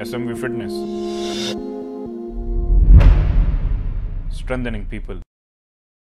SMV Fitness. Strengthening people.